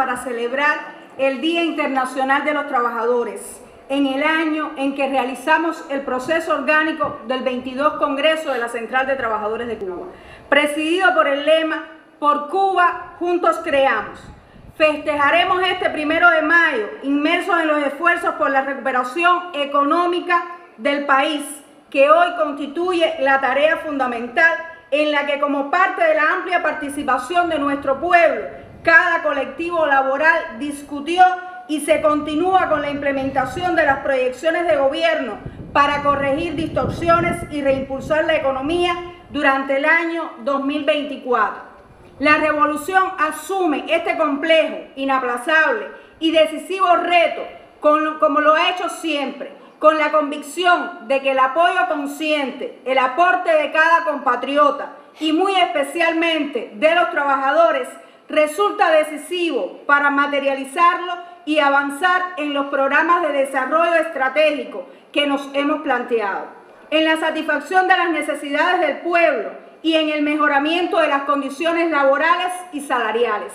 para celebrar el Día Internacional de los Trabajadores, en el año en que realizamos el proceso orgánico del 22 Congreso de la Central de Trabajadores de Cuba, presidido por el lema Por Cuba, juntos creamos. Festejaremos este primero de mayo, inmersos en los esfuerzos por la recuperación económica del país, que hoy constituye la tarea fundamental en la que como parte de la amplia participación de nuestro pueblo, cada colectivo laboral discutió y se continúa con la implementación de las proyecciones de gobierno para corregir distorsiones y reimpulsar la economía durante el año 2024. La revolución asume este complejo, inaplazable y decisivo reto, como lo ha hecho siempre, con la convicción de que el apoyo consciente, el aporte de cada compatriota y muy especialmente de los trabajadores resulta decisivo para materializarlo y avanzar en los programas de desarrollo estratégico que nos hemos planteado, en la satisfacción de las necesidades del pueblo y en el mejoramiento de las condiciones laborales y salariales.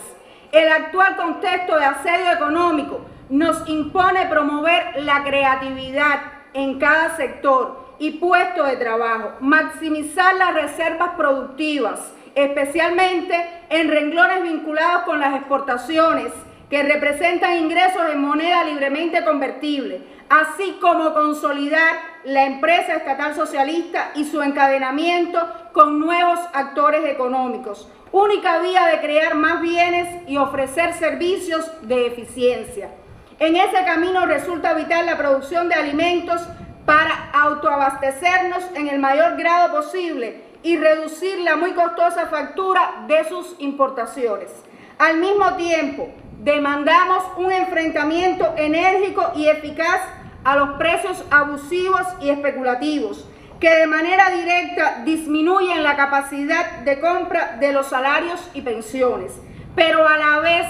El actual contexto de asedio económico nos impone promover la creatividad en cada sector y puesto de trabajo, maximizar las reservas productivas, especialmente en renglones vinculados con las exportaciones, que representan ingresos en moneda libremente convertible, así como consolidar la empresa estatal socialista y su encadenamiento con nuevos actores económicos, única vía de crear más bienes y ofrecer servicios de eficiencia. En ese camino resulta vital la producción de alimentos para autoabastecernos en el mayor grado posible y reducir la muy costosa factura de sus importaciones. Al mismo tiempo, demandamos un enfrentamiento enérgico y eficaz a los precios abusivos y especulativos, que de manera directa disminuyen la capacidad de compra de los salarios y pensiones, pero a la vez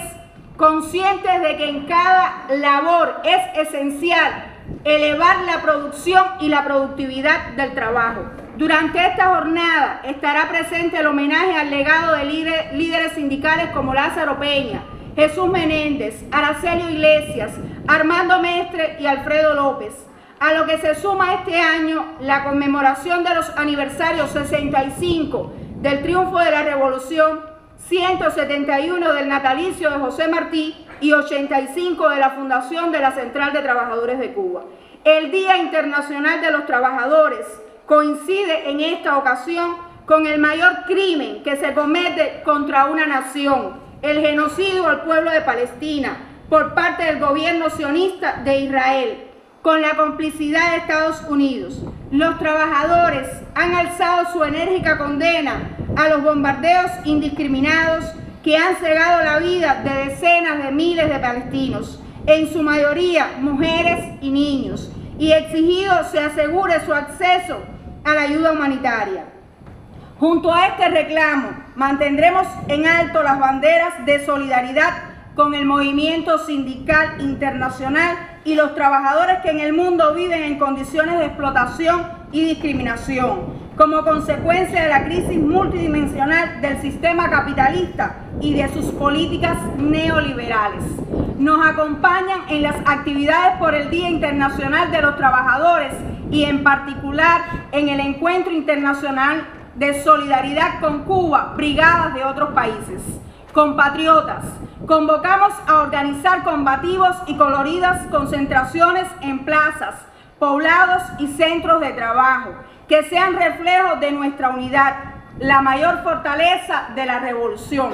conscientes de que en cada labor es esencial elevar la producción y la productividad del trabajo. Durante esta jornada estará presente el homenaje al legado de líderes sindicales como Lázaro Peña, Jesús Menéndez, Aracelio Iglesias, Armando Mestre y Alfredo López. A lo que se suma este año la conmemoración de los aniversarios 65 del triunfo de la Revolución, 171 del natalicio de José Martí y 85 de la fundación de la Central de Trabajadores de Cuba. El Día Internacional de los Trabajadores coincide en esta ocasión con el mayor crimen que se comete contra una nación, el genocidio al pueblo de Palestina por parte del gobierno sionista de Israel, con la complicidad de Estados Unidos. Los trabajadores han alzado su enérgica condena a los bombardeos indiscriminados que han cegado la vida de decenas de miles de palestinos, en su mayoría mujeres y niños, y exigido se asegure su acceso a la ayuda humanitaria. Junto a este reclamo, mantendremos en alto las banderas de solidaridad con el movimiento sindical internacional y los trabajadores que en el mundo viven en condiciones de explotación y discriminación, como consecuencia de la crisis multidimensional del sistema capitalista y de sus políticas neoliberales. Nos acompañan en las actividades por el Día Internacional de los Trabajadores y en particular en el Encuentro Internacional de solidaridad con Cuba, brigadas de otros países. Compatriotas, convocamos a organizar combativos y coloridas concentraciones en plazas, poblados y centros de trabajo, que sean reflejos de nuestra unidad, la mayor fortaleza de la revolución.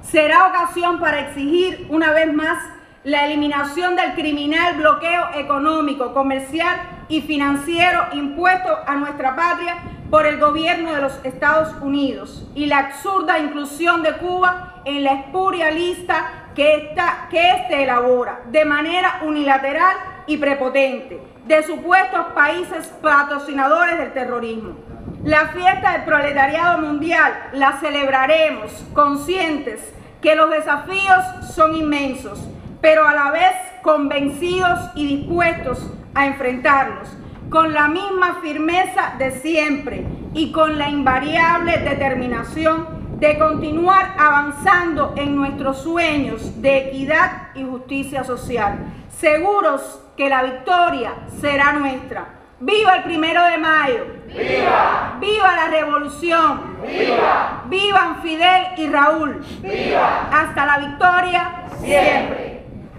Será ocasión para exigir una vez más la eliminación del criminal bloqueo económico, comercial y financiero impuesto a nuestra patria por el gobierno de los Estados Unidos y la absurda inclusión de Cuba en la espuria lista que, esta, que éste elabora de manera unilateral y prepotente de supuestos países patrocinadores del terrorismo. La fiesta del proletariado mundial la celebraremos conscientes que los desafíos son inmensos, pero a la vez convencidos y dispuestos a enfrentarlos con la misma firmeza de siempre y con la invariable determinación de continuar avanzando en nuestros sueños de equidad y justicia social, seguros que la victoria será nuestra. ¡Viva el primero de mayo! ¡Viva! ¡Viva la revolución! ¡Viva! ¡Vivan Fidel y Raúl! ¡Viva! Hasta la victoria Siempre.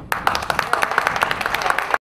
Thank you.